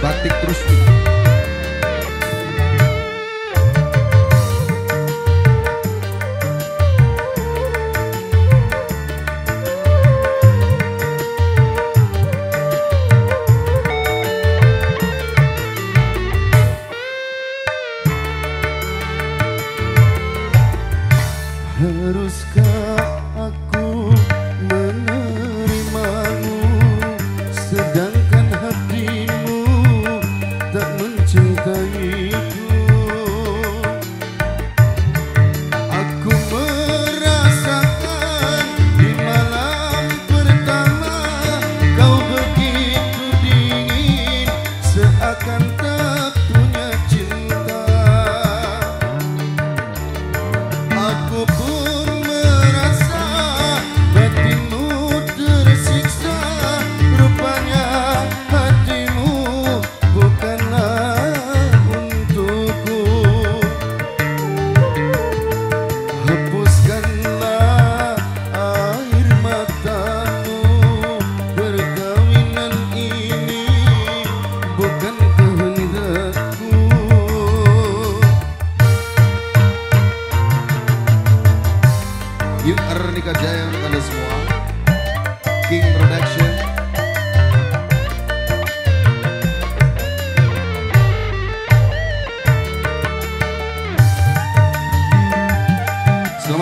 batik terus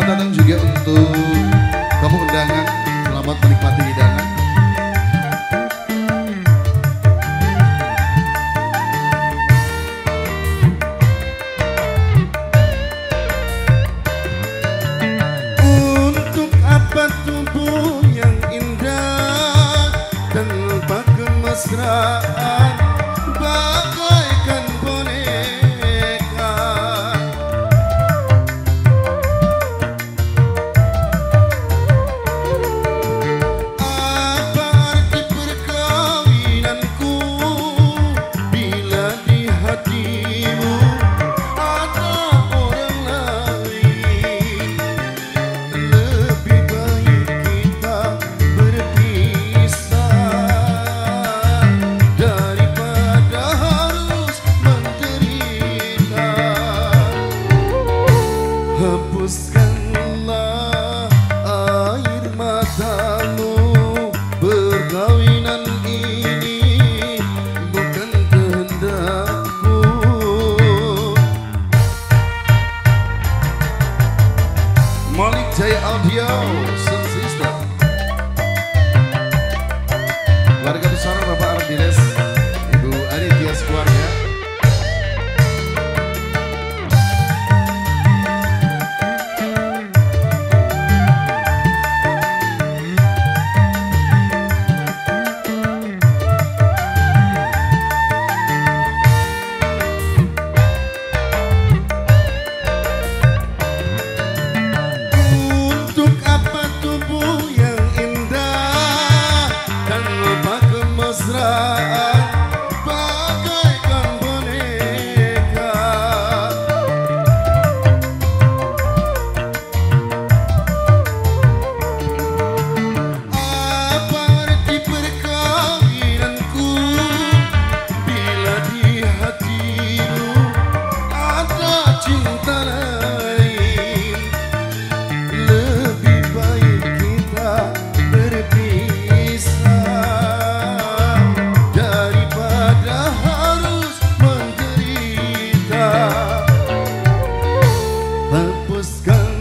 Datang juga untuk kamu undangan. Selamat menikmati hidangan. Untuk apa tubuh yang indah tanpa? Say audio sound system Warga Busana Bapak Ardiles 그